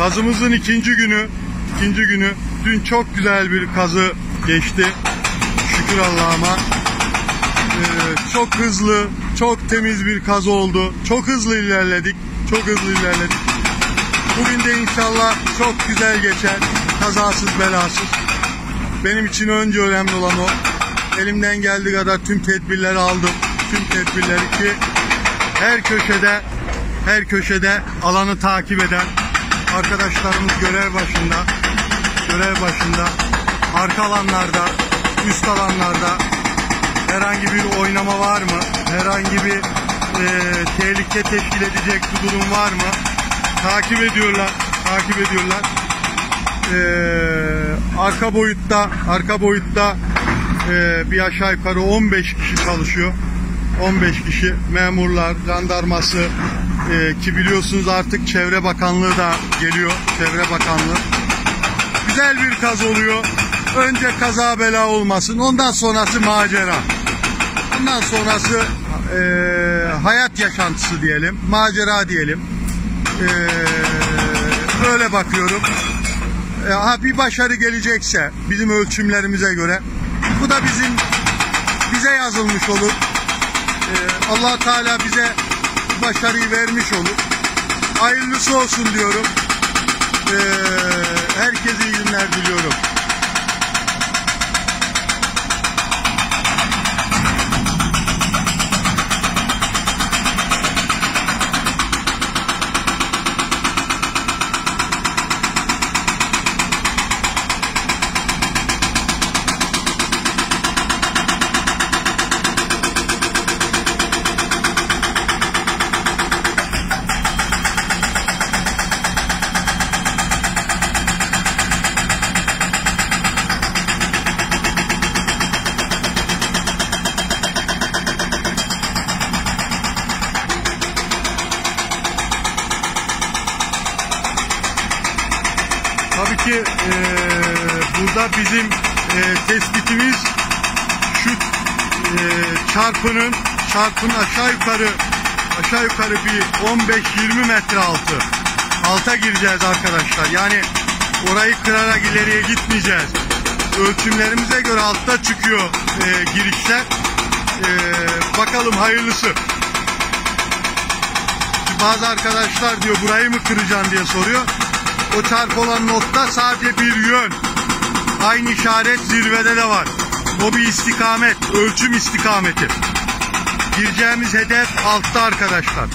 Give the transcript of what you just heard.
Kazımızın ikinci günü, ikinci günü. Dün çok güzel bir kazı geçti. Şükür Allah'ıma. Ee, çok hızlı, çok temiz bir kazı oldu. Çok hızlı ilerledik. Çok hızlı ilerledik. Bugün de inşallah çok güzel geçer. Kazasız belasız. Benim için önce önemli olan o. Elimden geldiği kadar tüm tedbirleri aldım. Tüm tedbirleri ki her köşede her köşede alanı takip eden arkadaşlarımız görev başında görev başında arka alanlarda üst alanlarda herhangi bir oynama var mı? Herhangi bir e, tehlike teşkil edecek bir durum var mı? Takip ediyorlar. Takip ediyorlar. E, arka boyutta arka boyutta e, bir aşağı yukarı 15 kişi çalışıyor. 15 kişi memurlar, jandarması e, ki biliyorsunuz artık Çevre Bakanlığı da geliyor. Çevre Bakanlığı. Güzel bir kaz oluyor. Önce kaza bela olmasın. Ondan sonrası macera. Ondan sonrası e, hayat yaşantısı diyelim. Macera diyelim. E, öyle bakıyorum. E, ha bir başarı gelecekse bizim ölçümlerimize göre bu da bizim bize yazılmış olur. Ee, allah Teala bize başarıyı vermiş olur. Hayırlısı olsun diyorum. Ee, herkese iyi günler diliyorum. Tabii ki e, burada bizim e, tespitimiz şu e, çarpının çarpının aşağı yukarı aşağı yukarı bir 15-20 metre altı alta gireceğiz arkadaşlar. Yani orayı kırarak ileriye gitmeyeceğiz. Ölçümlerimize göre altta çıkıyor e, girişler. E, bakalım hayırlısı. Bazı arkadaşlar diyor burayı mı kıracaksın diye soruyor. O çarpılan nokta sadece bir yön. Aynı işaret zirvede de var. O bir istikamet, ölçüm istikameti. Gireceğimiz hedef altta arkadaşlar.